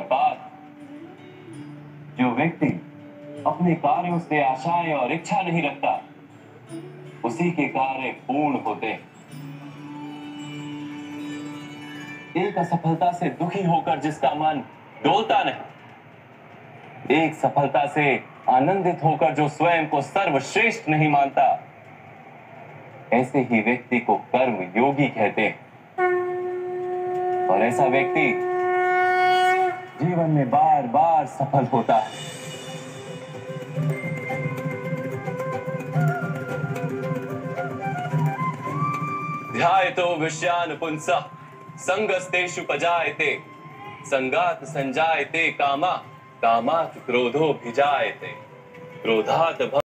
बात जो व्यक्ति अपने कार्यों से आशाएँ और इच्छा नहीं रखता, उसी के कार्य पूर्ण होते एक असफलता से दुखी होकर जिसका मन डोलता नहीं, एक सफलता से आनंदित होकर जो स्वयं को सर्वश्रेष्ठ नहीं मानता, ऐसे ही व्यक्ति को कर्म योगी कहते हैं। और ऐसा व्यक्ति जीवन में बार बार सफल होता है। ध्यायतो विषयान पुंसा संगस्तेषु पजायते। संगात संजायते कामा, कामात क्रोधो भिजायते। क्रोधात